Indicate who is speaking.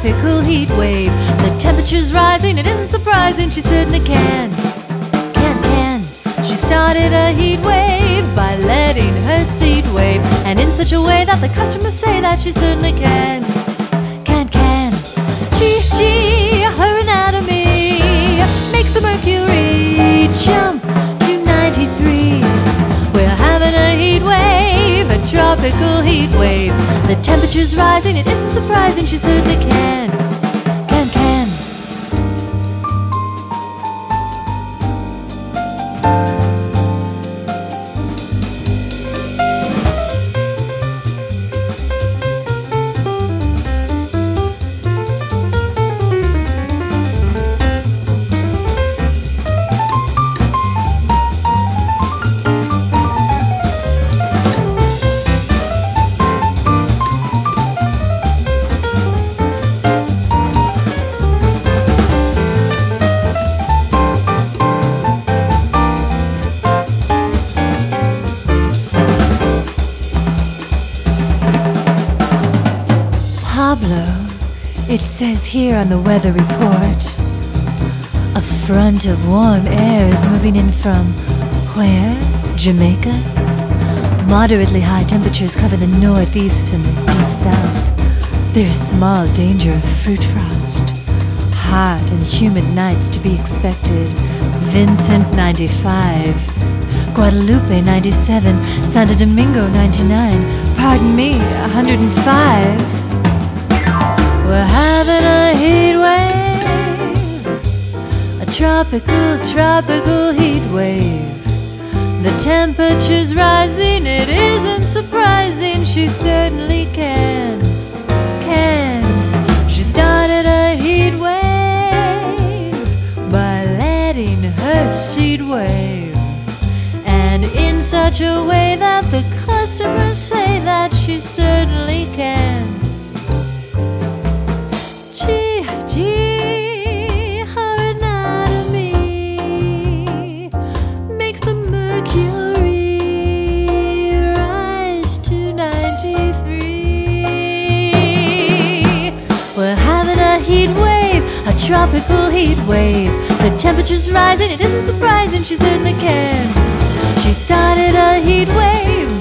Speaker 1: tropical heat wave. The temperature's rising, it isn't surprising, she certainly can. Can, can. She started a heat wave by letting her seed wave, and in such a way that the customers say that she certainly can. Tropical heat wave. The temperature's rising, it isn't surprising, she certainly can. Can, Pablo, it says here on the weather report. A front of warm air is moving in from where? Jamaica? Moderately high temperatures cover the northeast and the deep south. There's small danger of fruit frost. Hot and humid nights to be expected. Vincent 95. Guadalupe 97. Santo Domingo 99. Pardon me, 105. Tropical, tropical heat wave. The temperature's rising, it isn't surprising, she certainly can, can. She started a heat wave by letting her seed wave, and in such a way that the customers say that she certainly can. Heat wave, a tropical heat wave. The temperature's rising, it isn't surprising, she certainly can. She started a heat wave